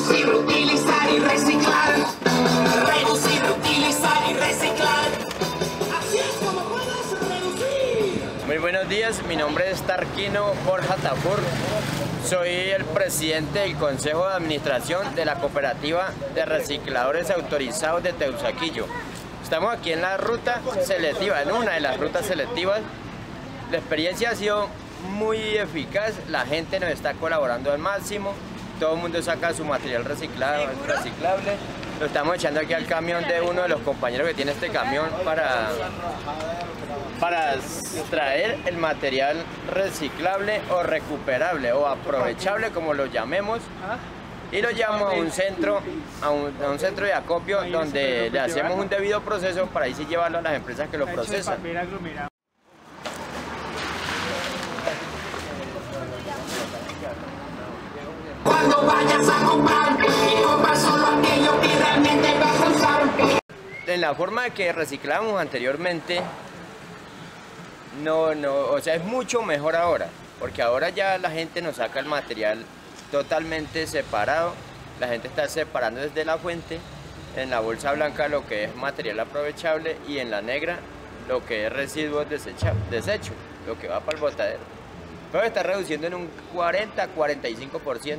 Reducir, reutilizar y reciclar. Reducir, reutilizar y reciclar. Así es como puedes reducir. Muy buenos días, mi nombre es Tarquino Borja Tafur. Soy el presidente del Consejo de Administración de la Cooperativa de Recicladores Autorizados de Teusaquillo. Estamos aquí en la ruta selectiva, en una de las rutas selectivas. La experiencia ha sido muy eficaz, la gente nos está colaborando al máximo, todo el mundo saca su material reciclado, reciclable. Lo estamos echando aquí al camión de uno de los compañeros que tiene este camión para, para traer el material reciclable o recuperable o aprovechable como lo llamemos. Y lo llevamos a un centro a un, a un, centro de acopio donde le hacemos un debido proceso para ahí sí llevarlo a las empresas que lo procesan. En la forma que reciclábamos anteriormente, no, no, o sea, es mucho mejor ahora, porque ahora ya la gente nos saca el material totalmente separado, la gente está separando desde la fuente, en la bolsa blanca lo que es material aprovechable y en la negra lo que es residuos desecha, desecho, lo que va para el botadero. Pero está reduciendo en un 40-45%.